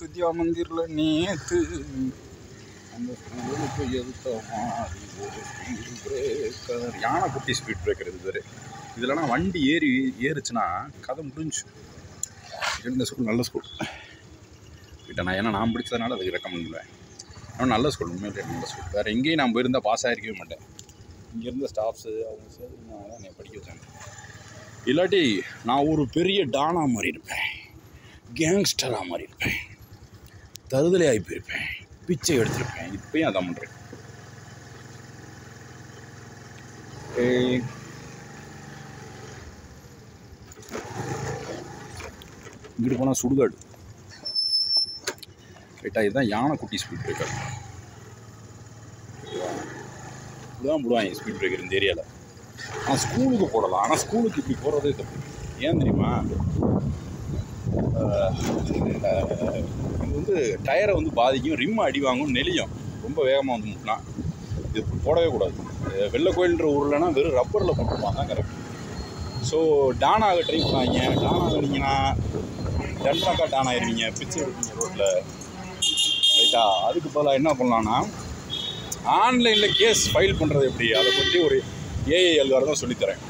துதியா மந்திரில் நேற்று அந்த ஸ்கூலுக்கு எதுத்த மாதிரி ஒரு ஸ்பீட் பிரேக்கர் யானை குட்டி ஸ்பீட் பிரேக்கர் இது பேர். இதெல்லாம் வண்டி ஏறி ஏறுச்சுன்னா கதை முடிஞ்சு இந்த ஸ்கூல் நல்ல ஸ்கூல் கிட்ட நான் ஏன்னா நான் பிடிச்சதுனால அதுக்கு ரெக்கமெண்ட் பண்ணுவேன். ஆனால் நல்ல ஸ்கூல் உண்மையிலே நல்ல ஸ்கூல் வேறு எங்கேயும் நான் போயிருந்தால் பாஸ் ஆகிருக்கவே மாட்டேன். இங்கேருந்த ஸ்டாஃப்ஸு அவங்க சேர்ந்து என்னை படிக்க வச்சாங்க. இல்லாட்டி நான் ஒரு பெரிய டானாக மாறி இருப்பேன் கேங்ஸ்டராக மாறி இருப்பேன் தருதலை ஆகி போயிருப்பேன் பிச்சை எடுத்திருப்பேன். இப்பயும் அதான் பண்ணுறேன் இங்கிட்டு போனால் சுடுகாடு. ரைட்டாக இதுதான் யானை குட்டி ஸ்பீட் பிரேக்கர் இதுதான் போடுவாங்க ஸ்பீட் பிரேக்கர் இந்த ஏரியாவில் ஆனால் ஸ்கூலுக்கு போடலாம். ஆனால் ஸ்கூலுக்கு இப்படி போடுறதே தப்பு. ஏன் தெரியுமா? இது வந்து டயரை வந்து பாதிக்கும் ரிம் அடி வாங்கும் நெளியும். ரொம்ப வேகமாக வந்து முட்டினா. இது போடவே கூடாது. வெள்ளை கோயில்ன்ற ஊர்லனா வெறும் ரப்பரில் போட்டுருப்பாங்க தான் கரெக்ட் ஸோ டானாக ட்ரை பண்ணாங்க டான் ஆனீங்கன்னா டன்டாக்கா டான் ஆயிருவீங்க. பிச்சு எடுப்பீங்க ரோட்டில் ரைட்டா அதுக்கு பதிலாக என்ன பண்ணலான்னா ஆன்லைனில் கேஸ் ஃபைல் பண்ணுறது எப்படி? அதை பற்றி ஒரு ஏஐ அல்காரம் தான் சொல்லித்தரேன்.